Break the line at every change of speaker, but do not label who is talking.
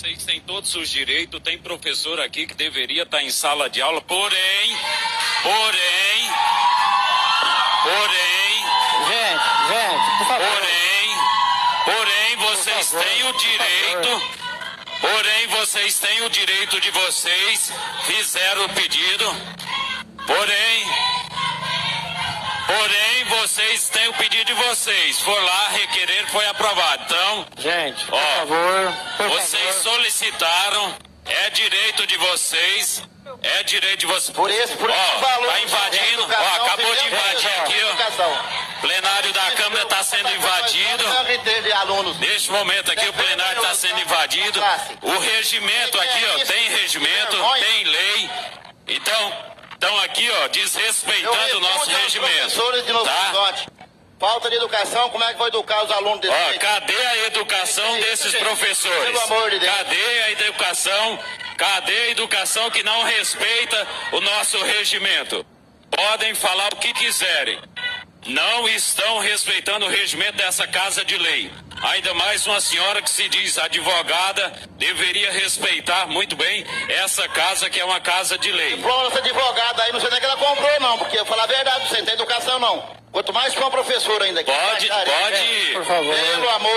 Vocês têm todos os direitos, tem professor aqui que deveria estar em sala de aula, porém, porém, porém,
Gente, gente, por favor.
porém, porém, vocês
favor,
têm o
por
direito, porém, vocês têm o direito de vocês, fizeram o pedido, porém, porém, vocês têm o pedido de vocês, for lá, requerer, foi aprovado, então,
Gente, por
Ó,
favor. Por
vocês
favor.
solicitaram, é direito de vocês, é direito de vocês.
Por isso, por
ó,
valor.
tá invadindo,
Educação,
ó, acabou de invadir aqui, ó.
Educação.
Plenário da Câmara está sendo invadido.
Alunos.
Neste momento aqui o plenário está sendo invadido. O regimento aqui, ó, tem regimento, tem lei. Então, estão aqui, ó, desrespeitando o nosso regimento.
de Novo
Tá?
Horizonte. Falta de educação, como é que vai educar os alunos desse
Ó, cadê a educação desses professores?
Pelo amor de Deus.
Cadê a educação? Cadê a educação que não respeita o nosso regimento? Podem falar o que quiserem. Não estão respeitando o regimento dessa casa de lei. Ainda mais uma senhora que se diz advogada deveria respeitar muito bem essa casa que é uma casa de lei.
Diploma dessa advogada aí, não sei nem que ela comprou, não, porque eu falar a verdade, você não tem educação, não. Quanto mais for uma professora ainda. que
Pode, pode.
né?
Por favor.
Pelo amor